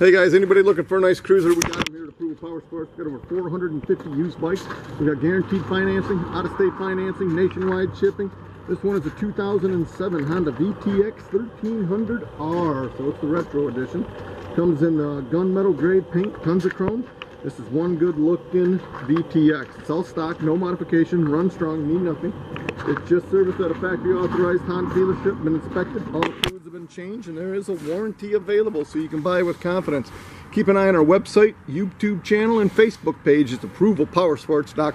Hey guys, anybody looking for a nice cruiser? We got them here at Approval Power Sports. We got over 450 used bikes. We got guaranteed financing, out-of-state financing, nationwide shipping. This one is a 2007 Honda VTX 1300R, so it's the retro edition. Comes in uh, gunmetal grade paint, tons of chrome. This is one good looking VTX. It's all stock, no modification, run strong, need nothing. It's just serviced at a factory authorized Honda dealership, been inspected, all the fluids have been changed, and there is a warranty available so you can buy with confidence. Keep an eye on our website, YouTube channel, and Facebook page. It's approvalpowersports.com.